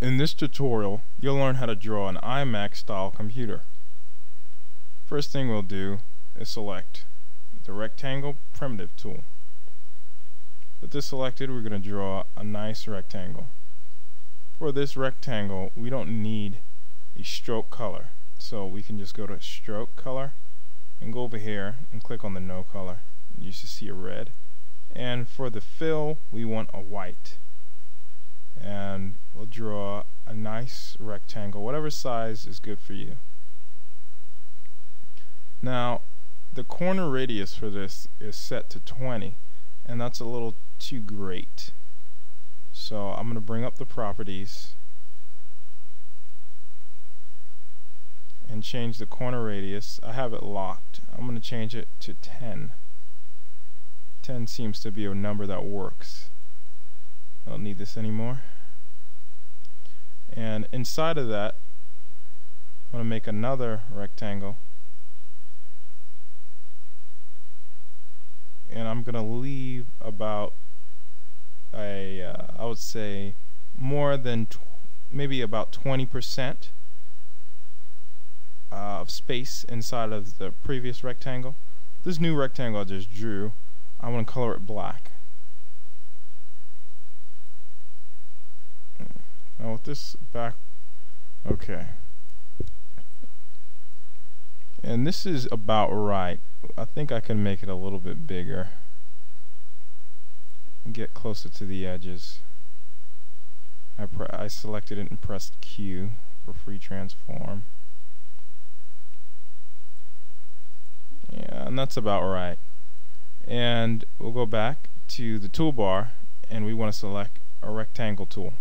In this tutorial, you'll learn how to draw an iMac style computer. First thing we'll do is select the rectangle primitive tool. With this selected, we're going to draw a nice rectangle. For this rectangle, we don't need a stroke color. So we can just go to stroke color and go over here and click on the no color. You should see a red. And for the fill, we want a white and we'll draw a nice rectangle whatever size is good for you. Now the corner radius for this is set to 20 and that's a little too great. So I'm going to bring up the properties and change the corner radius. I have it locked. I'm going to change it to 10 10 seems to be a number that works. I don't need this anymore and inside of that I'm going to make another rectangle. And I'm going to leave about a uh, I would say more than maybe about 20% uh, of space inside of the previous rectangle. This new rectangle I just drew I want to color it black Now with this back, okay. And this is about right. I think I can make it a little bit bigger. Get closer to the edges. I, I selected it and pressed Q for free transform. Yeah, and that's about right. And we'll go back to the toolbar and we want to select a rectangle tool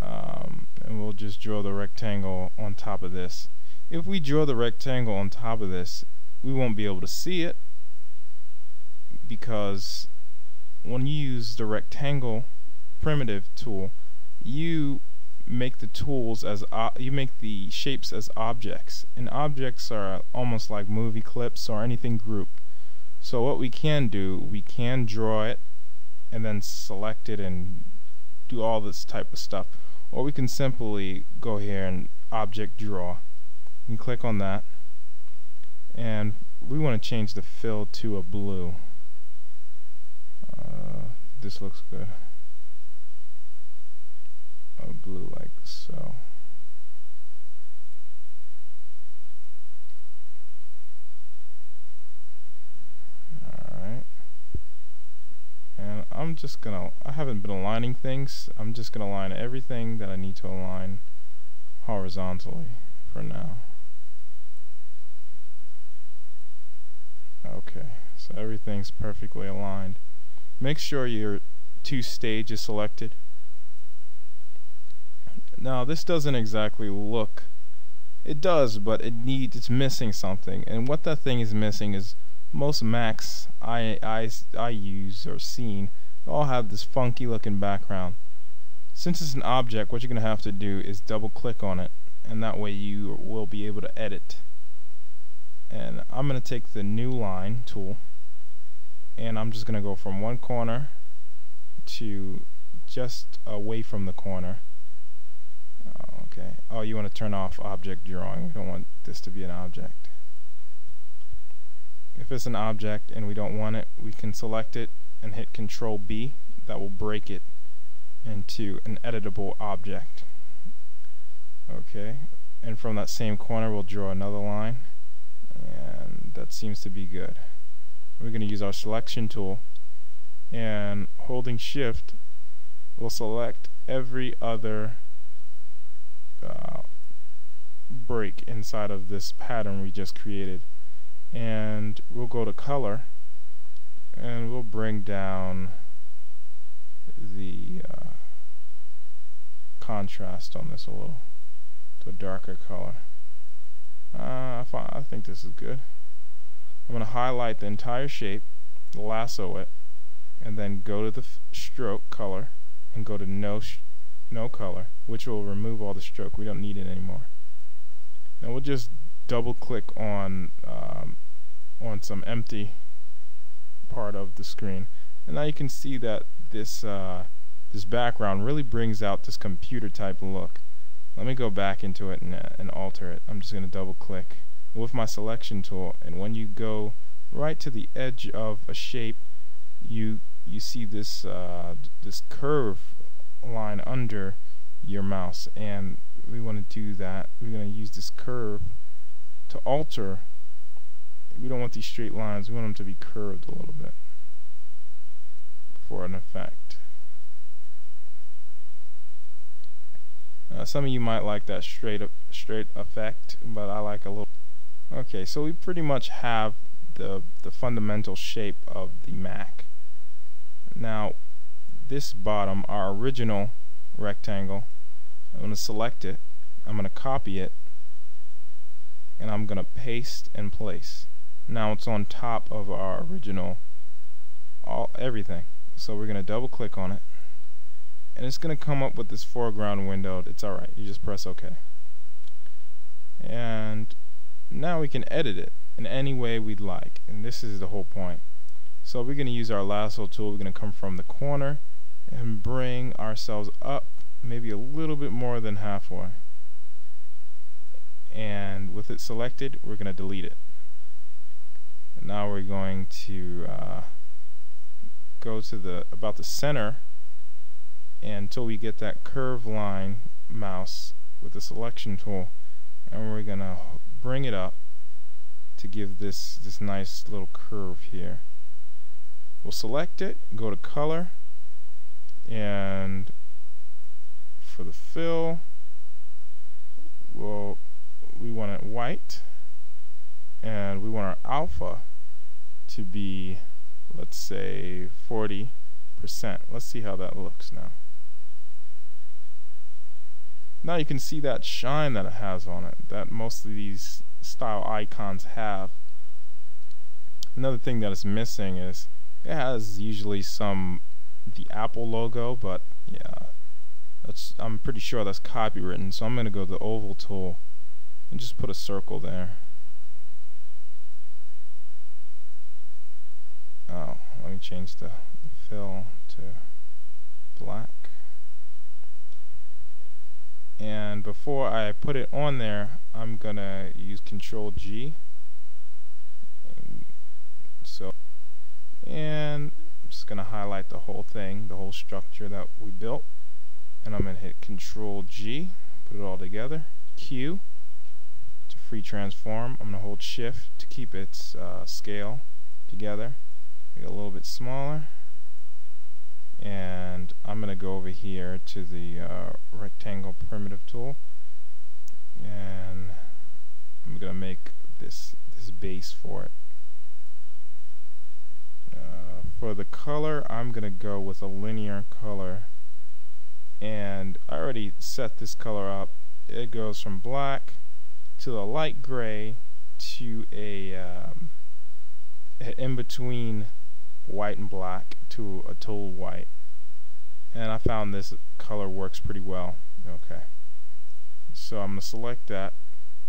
um, and we'll just draw the rectangle on top of this. If we draw the rectangle on top of this we won't be able to see it because when you use the rectangle primitive tool you make the tools as you make the shapes as objects. And objects are almost like movie clips or anything grouped so what we can do we can draw it and then select it and do all this type of stuff or we can simply go here and object draw. And click on that. And we want to change the fill to a blue. Uh, this looks good. A blue like so I'm just gonna I haven't been aligning things. I'm just gonna align everything that I need to align horizontally for now. Okay so everything's perfectly aligned. Make sure your two stage is selected. Now this doesn't exactly look it does but it needs it's missing something. And what that thing is missing is most Macs I, I, I use or seen all have this funky looking background. Since it's an object, what you're going to have to do is double click on it and that way you will be able to edit. And I'm going to take the new line tool and I'm just going to go from one corner to just away from the corner. Oh, okay. Oh, you want to turn off object drawing. We don't want this to be an object. If it's an object and we don't want it, we can select it and hit Control B. That will break it into an editable object. Okay and from that same corner we'll draw another line and that seems to be good. We're going to use our selection tool and holding shift we'll select every other uh, break inside of this pattern we just created and we'll go to color and we'll bring down the uh, contrast on this a little to a darker color. Uh, I, think this is good. I'm going to highlight the entire shape lasso it and then go to the stroke color and go to no no color which will remove all the stroke. We don't need it anymore. Now we'll just double click on um, on some empty part of the screen and now you can see that this uh, this background really brings out this computer type look. Let me go back into it and, uh, and alter it. I'm just going to double click with my selection tool and when you go right to the edge of a shape you you see this uh, this curve line under your mouse and we want to do that we're going to use this curve to alter we don't want these straight lines. We want them to be curved a little bit for an effect. Uh, some of you might like that straight straight effect but I like a little. Okay so we pretty much have the the fundamental shape of the Mac. Now this bottom our original rectangle I'm going to select it. I'm going to copy it and I'm going to paste in place. Now it's on top of our original all everything. So we're going to double click on it and it's going to come up with this foreground window. It's alright you just press OK. And now we can edit it in any way we'd like and this is the whole point. So we're going to use our lasso tool. We're going to come from the corner and bring ourselves up maybe a little bit more than halfway and with it selected we're going to delete it. And now we're going to uh, go to the about the center until we get that curve line mouse with the selection tool and we're going to bring it up to give this this nice little curve here. We'll select it go to color and for the fill we'll we and we want our alpha to be let's say 40 percent. Let's see how that looks now. Now you can see that shine that it has on it that most of these style icons have. Another thing that is missing is it has usually some the Apple logo but yeah that's I'm pretty sure that's copywritten so I'm gonna go to the oval tool and just put a circle there. Oh let me change the fill to black. And before I put it on there I'm gonna use control G. And so and I'm just gonna highlight the whole thing the whole structure that we built. And I'm gonna hit control G put it all together. Q free transform I'm gonna hold shift to keep its uh, scale together make it a little bit smaller. And I'm going to go over here to the uh, rectangle primitive tool. And I'm going to make this this base for it. Uh, for the color I'm going to go with a linear color. And I already set this color up. It goes from black to the light gray to a um, in between white and black to a total white. And I found this color works pretty well. Okay. So I'm gonna select that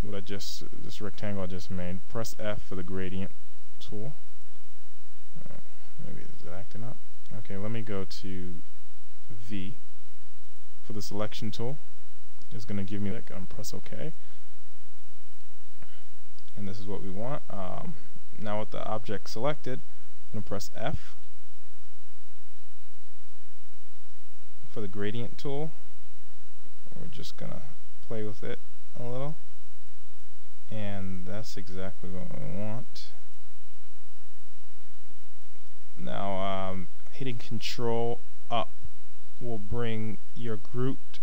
what I just this rectangle I just made. Press F for the gradient tool. Uh, maybe is it acting up. Okay let me go to V for the selection tool. It's gonna give me that gun press OK this is what we want um, now with the object selected I'm going to press F for the gradient tool. We're just going to play with it a little. And that's exactly what we want. Now, um, hitting Control up will bring your grouped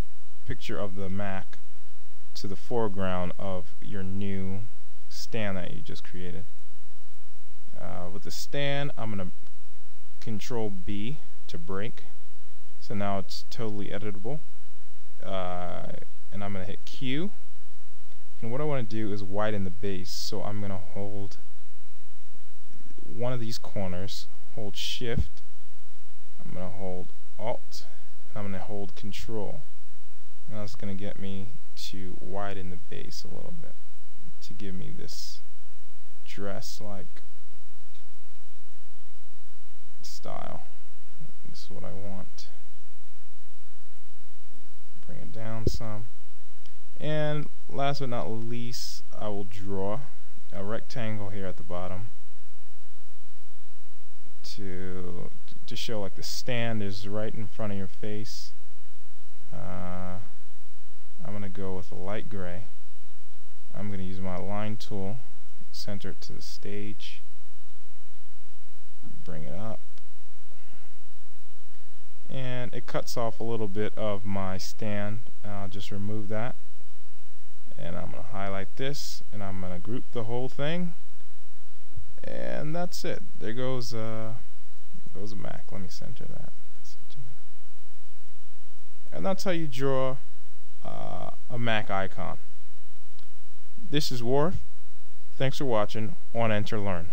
picture of the Mac to the foreground of your new stand that you just created. Uh, with the stand, I'm going to control B to break. So now it's totally editable. Uh, and I'm going to hit Q. And what I want to do is widen the base. So I'm going to hold one of these corners, hold Shift, I'm going to hold Alt, and I'm going to hold Control. And that's going to get me to widen the base a little bit to give me this dress like style. This is what I want. Bring it down some. And last but not least, I will draw a rectangle here at the bottom to to show like the stand is right in front of your face. Uh, I'm going to go with a light gray. I'm going to use my line tool, center it to the stage, bring it up, and it cuts off a little bit of my stand. I'll just remove that. And I'm going to highlight this and I'm going to group the whole thing. And that's it. There goes uh, goes a Mac. Let me center that. center that. And that's how you draw uh, a Mac icon this is Waarith thanks for watching. On Enter Learn